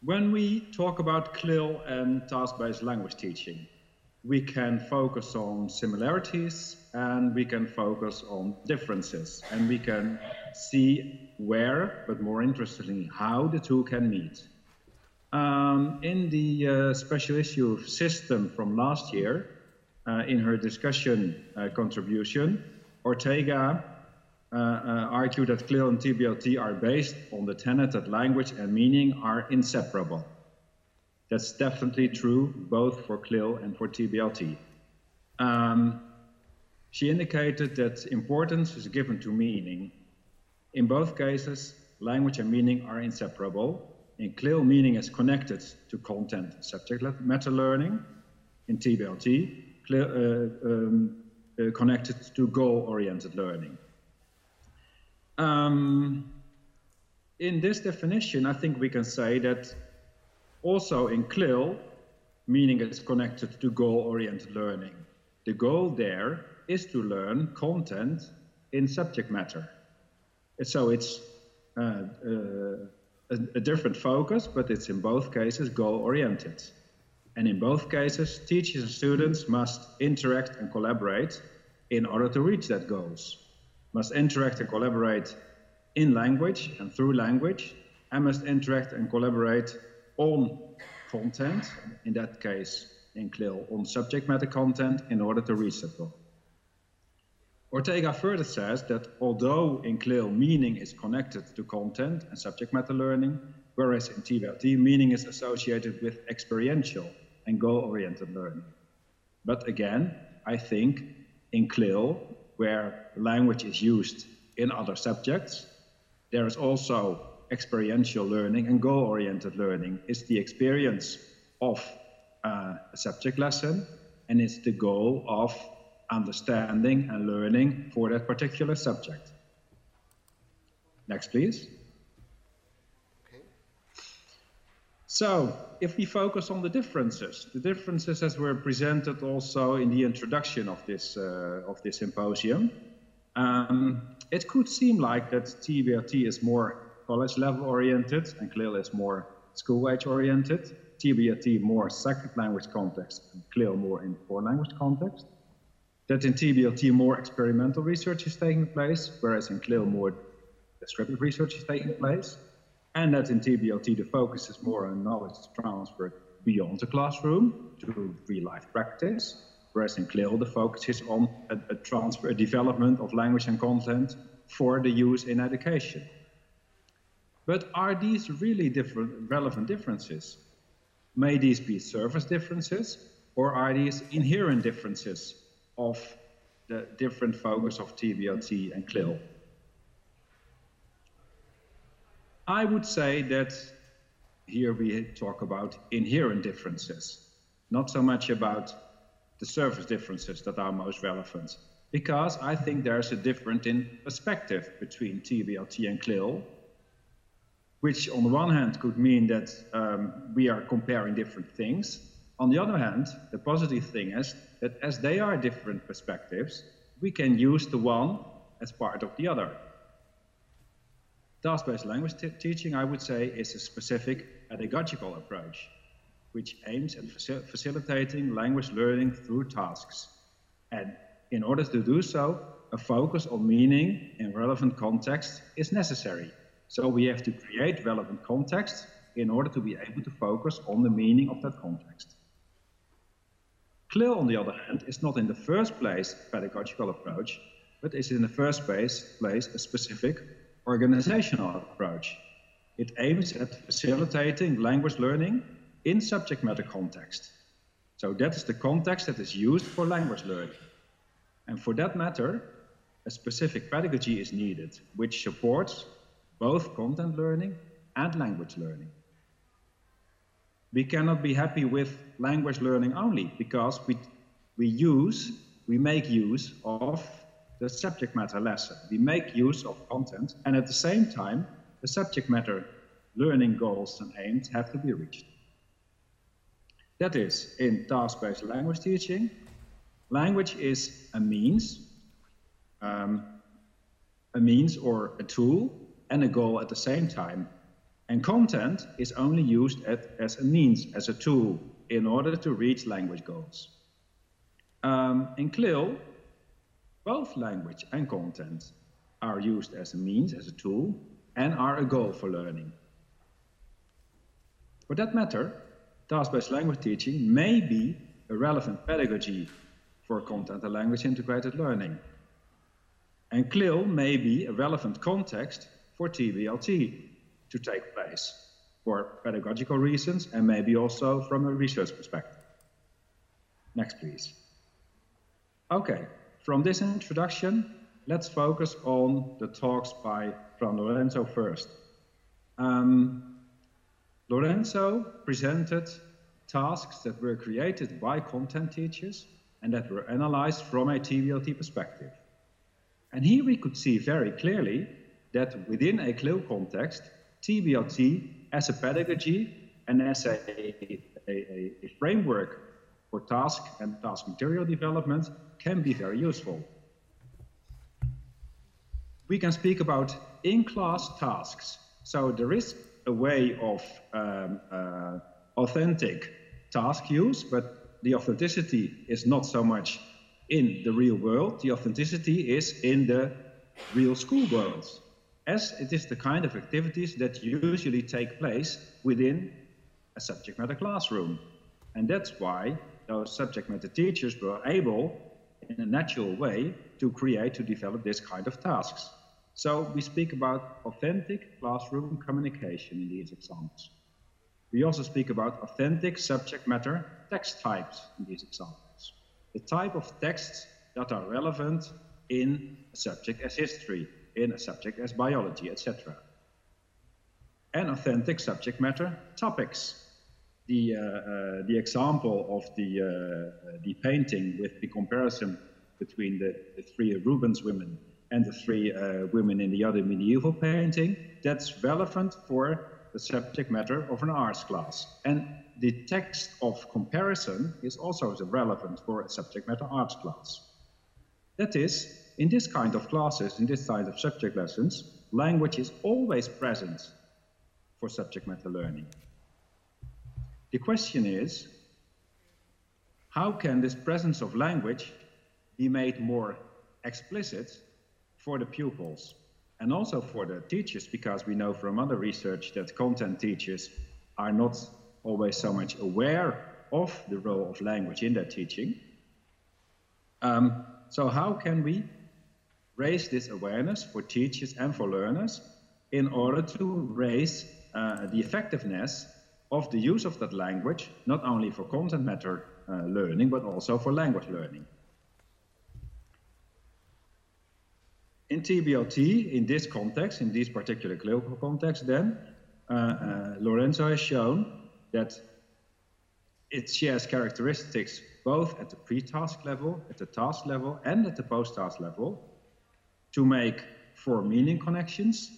when we talk about CLIL and task-based language teaching, we can focus on similarities and we can focus on differences and we can see where, but more interestingly, how the two can meet. Um, in the uh, special issue system from last year, in her discussion uh, contribution, Ortega uh, uh, argued that CLIL and TBLT are based on the tenet that language and meaning are inseparable. That's definitely true both for CLIL and for TBLT. Um, she indicated that importance is given to meaning. In both cases, language and meaning are inseparable. In CLIL, meaning is connected to content subject matter learning. In TBLT, uh, um, uh, connected to goal-oriented learning. Um, in this definition, I think we can say that also in CLIL, meaning it's connected to goal-oriented learning. The goal there is to learn content in subject matter. So it's uh, uh, a, a, different focus, but it's in both cases goal-oriented. And in both cases, teachers and students must interact and collaborate in order to reach that goals. Must interact and collaborate in language and through language, and must interact and collaborate on content, in that case in CLIL, on subject matter content in order to reach that goal. Ortega further says that although in CLIL meaning is connected to content and subject matter learning, whereas in TBLT meaning is associated with experiential and goal-oriented learning. But again, I think in CLIL, where language is used in other subjects, there is also experiential learning and goal-oriented learning. It's the experience of uh, a subject lesson and it's the goal of understanding and learning for that particular subject. Next, please. Okay. So, if we focus on the differences, the differences as were presented also in the introduction of this, uh, of this symposium, um, it could seem like that TBLT is more college level oriented and CLIL is more school age oriented. TBLT more second language context and CLIL more in foreign language context that in TBLT more experimental research is taking place, whereas in CLIL more descriptive research is taking place, and that in TBLT the focus is more on knowledge transfer beyond the classroom to real-life practice, whereas in CLIL the focus is on a, a transfer, a development of language and content for the use in education. But are these really different, relevant differences? May these be surface differences, or are these inherent differences of the different focus of TBLT and CLIL. I would say that here we talk about inherent differences, not so much about the surface differences that are most relevant, because I think there's a difference in perspective between TBLT and CLIL, which on the one hand could mean that um, we are comparing different things, on the other hand, the positive thing is that as they are different perspectives, we can use the one as part of the other. Task-based language teaching, I would say, is a specific pedagogical approach, which aims at facil facilitating language learning through tasks. And in order to do so, a focus on meaning in relevant context is necessary. So we have to create relevant context in order to be able to focus on the meaning of that context. CLIL, on the other hand, is not in the first place a pedagogical approach, but is in the first place, place a specific organizational approach. It aims at facilitating language learning in subject matter context. So that is the context that is used for language learning. And for that matter, a specific pedagogy is needed, which supports both content learning and language learning we cannot be happy with language learning only because we, we use, we make use of the subject matter lesson. We make use of content, and at the same time, the subject matter learning goals and aims have to be reached. That is, in task-based language teaching, language is a means, um, a means or a tool, and a goal at the same time. And content is only used at, as a means, as a tool, in order to reach language goals. Um, in CLIL, both language and content are used as a means, as a tool, and are a goal for learning. For that matter, task-based language teaching may be a relevant pedagogy for content and language integrated learning. And CLIL may be a relevant context for TBLT to take place for pedagogical reasons and maybe also from a research perspective. Next, please. Okay, from this introduction, let's focus on the talks by Fran Lorenzo first. Um, Lorenzo presented tasks that were created by content teachers and that were analyzed from a TBLT perspective. And here we could see very clearly that within a CLIL context, TBLT as a pedagogy and as a, a, a framework for task and task material development can be very useful. We can speak about in-class tasks. So there is a way of um, uh, authentic task use, but the authenticity is not so much in the real world. The authenticity is in the real school world, as it is the kind of activities that usually take place within a subject matter classroom. And that's why those subject matter teachers were able, in a natural way, to create, to develop this kind of tasks. So we speak about authentic classroom communication in these examples. We also speak about authentic subject matter text types in these examples. The type of texts that are relevant in a subject as history, in a subject as biology, etc. And authentic subject matter topics. The, uh, uh, the example of the, uh, the painting with the comparison between the, the three Rubens women and the three uh, women in the other medieval painting, that's relevant for the subject matter of an arts class. And the text of comparison is also relevant for a subject matter arts class. That is, in this kind of classes, in this kind of subject lessons, language is always present for subject matter learning. The question is, how can this presence of language be made more explicit for the pupils and also for the teachers, because we know from other research that content teachers are not always so much aware of the role of language in their teaching. Um, so how can we raise this awareness for teachers and for learners in order to raise uh, the effectiveness of the use of that language, not only for content matter uh, learning, but also for language learning. in TBLT, in this context, in this particular clinical context, then uh, uh, Lorenzo has shown that it shares characteristics both at the pre-task level, at the task level, and at the post-task level to make for meaning connections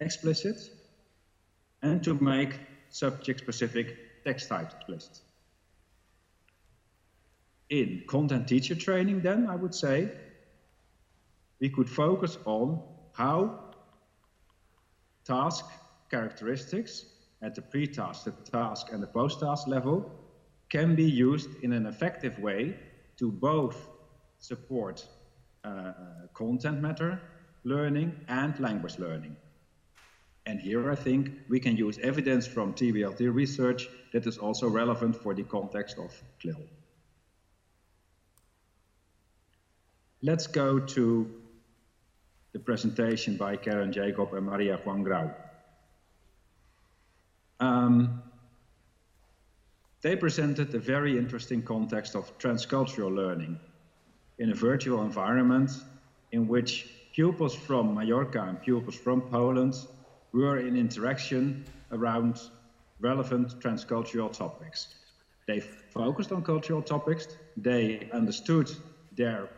explicit and to make subject-specific text types list. In content teacher training, then, I would say, we could focus on how task characteristics at the pre-task, the task, and the post-task level can be used in an effective way to both support uh, content matter learning and language learning. And here I think we can use evidence from TBLT research that is also relevant for the context of CLIL. Let's go to the presentation by Karen Jacob and Maria Juan Garau. Um, they presented a very interesting context of transcultural learning in a virtual environment in which pupils from Mallorca and pupils from Poland were in interaction around relevant transcultural topics. They focused on cultural topics, they understood their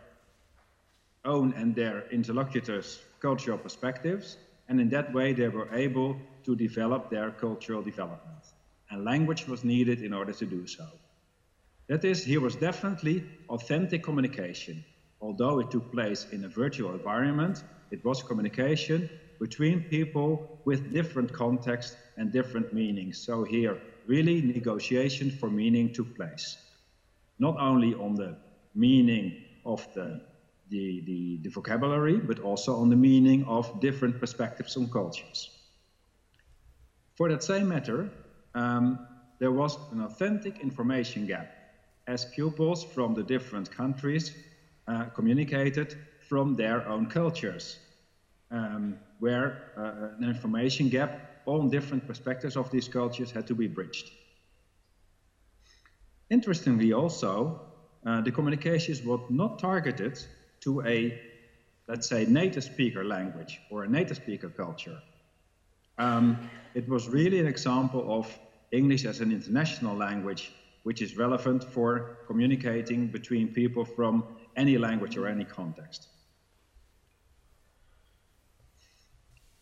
own and their interlocutors' cultural perspectives, and in that way they were able to develop their cultural development. And language was needed in order to do so. That is, here was definitely authentic communication. Although it took place in a virtual environment, it was communication between people with different contexts and different meanings. So here, really negotiation for meaning took place. Not only on the meaning of the the, the, the vocabulary, but also on the meaning of different perspectives on cultures. For that same matter, um, there was an authentic information gap as pupils from the different countries uh, communicated from their own cultures, um, where uh, an information gap on different perspectives of these cultures had to be bridged. Interestingly, also, uh, the communications were not targeted to a, let's say, native speaker language or a native speaker culture. Um, it was really an example of English as an international language, which is relevant for communicating between people from any language or any context.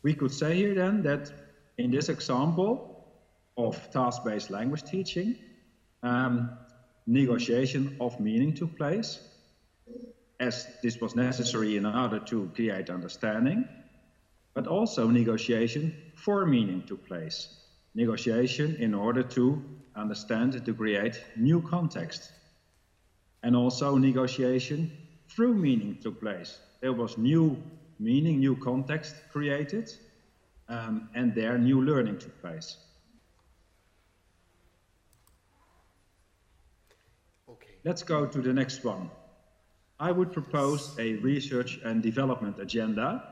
We could say here then that in this example of task-based language teaching, um, negotiation of meaning took place, as this was necessary in order to create understanding, but also negotiation for meaning took place. Negotiation in order to understand and to create new context. And also negotiation through meaning took place. There was new meaning, new context created, um, and there new learning took place. Okay. Let's go to the next one. I would propose a research and development agenda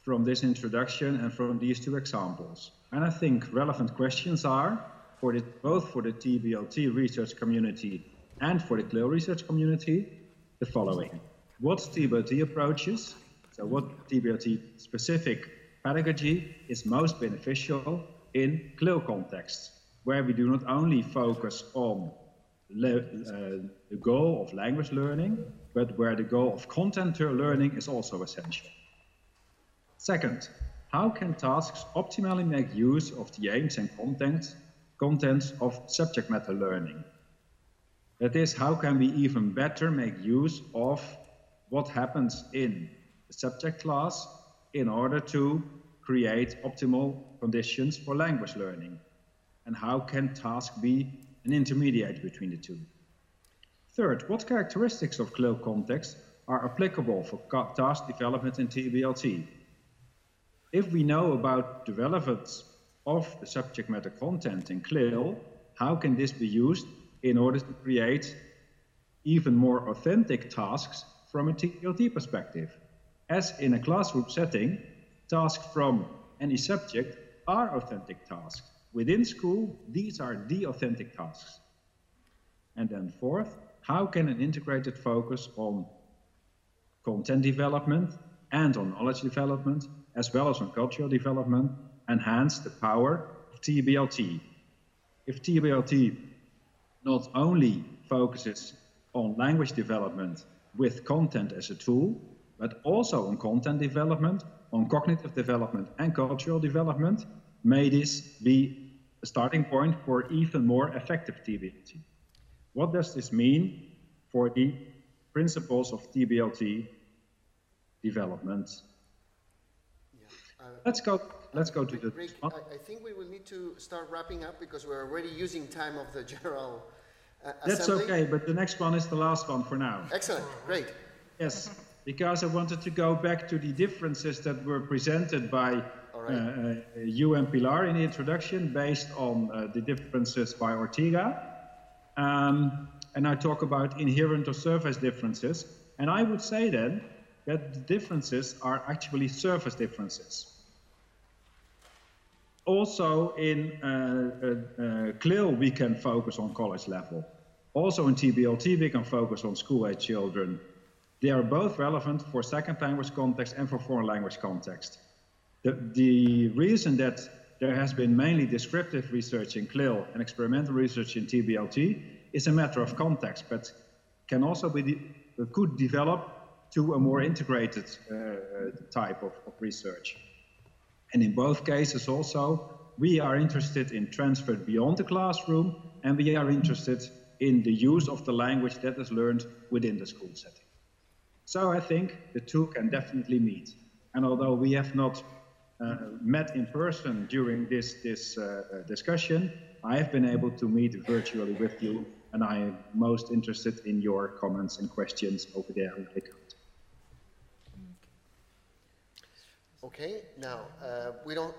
from this introduction and from these two examples. And I think relevant questions are, for the, both for the TBLT research community and for the CLIL research community, the following. What TBLT approaches, so what TBLT specific pedagogy is most beneficial in CLIL contexts, where we do not only focus on uh, the goal of language learning, but where the goal of content learning is also essential. Second, how can tasks optimally make use of the aims and contents, contents of subject matter learning? That is, how can we even better make use of what happens in subject class in order to create optimal conditions for language learning? And how can task be an intermediate between the two? Third, what characteristics of CLIL context are applicable for task development in TBLT? If we know about the relevance of the subject matter content in CLIL, how can this be used in order to create even more authentic tasks from a TBLT perspective? As in a classroom setting, tasks from any subject are authentic tasks. Within school, these are the authentic tasks. And then fourth, how can an integrated focus on content development and on knowledge development, as well as on cultural development, enhance the power of TBLT? If TBLT not only focuses on language development with content as a tool, but also on content development, on cognitive development and cultural development, may this be a starting point for even more effective TBLT. What does this mean for the principles of TBLT development? Yeah. Uh, let's go. Let's go to Rick, the. Rick, I, I, think we will need to start wrapping up because we're already using time of the general uh, That's assembly. okay, but the next one is the last one for now. Excellent, great. Yes, because I wanted to go back to the differences that were presented by right. uh, you and Pilar in the introduction, based on uh, the differences by Ortega. Um, and I talk about inherent or surface differences. And I would say then that the differences are actually surface differences. Also in uh, uh, uh, CLIL, we can focus on college level. Also in TBLT, we can focus on school-age children. They are both relevant for second language context and for foreign language context. The, the reason that there has been mainly descriptive research in CLIL and experimental research in TBLT is a matter of context, but can also be de could develop to a more integrated uh, type of, of research. And in both cases also, we are interested in transfer beyond the classroom, and we are interested in the use of the language that is learned within the school setting. So I think the two can definitely meet. And although we have not uh, met in person during this, this uh, discussion, I have been able to meet virtually with you, and I am most interested in your comments and questions over there on the account. Okay, now, uh, we don't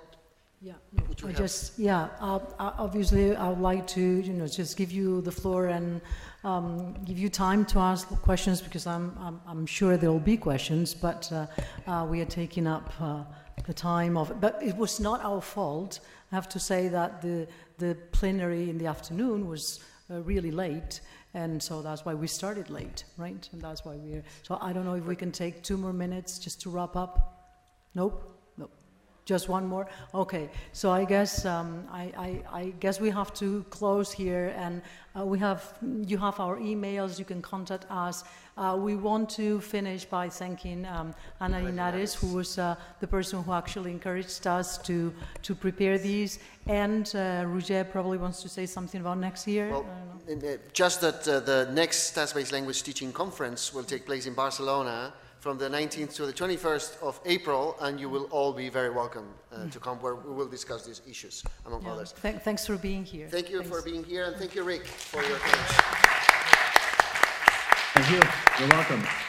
Yeah, no, Which we I have. just, yeah, uh, uh, obviously, I would like to, you know, just give you the floor and um, give you time to ask questions because I'm, I'm, I'm sure there will be questions, but uh, uh, we are taking up uh, the time of, but it was not our fault. I have to say that the, the plenary in the afternoon was uh, really late, and so that's why we started late, right? And that's why we're, so I don't know if we can take two more minutes just to wrap up? Nope? Just one more? Okay, so I guess, um, I, I, I guess we have to close here, and uh, we have, you have our emails, you can contact us. Uh, we want to finish by thanking um, Ana Llinares, who was uh, the person who actually encouraged us to, to prepare these, and uh, Roger probably wants to say something about next year. Well, I don't know. in, uh, just that uh, the next task-based language teaching conference will take place in Barcelona from the 19th to the 21st of April, and you will all be very welcome uh, to come where we will discuss these issues, among Yeah. others. Thank- Thanks for being here. Thank you Thanks. for being here, and thank you, Rick, for your comments. Thank you. You're welcome.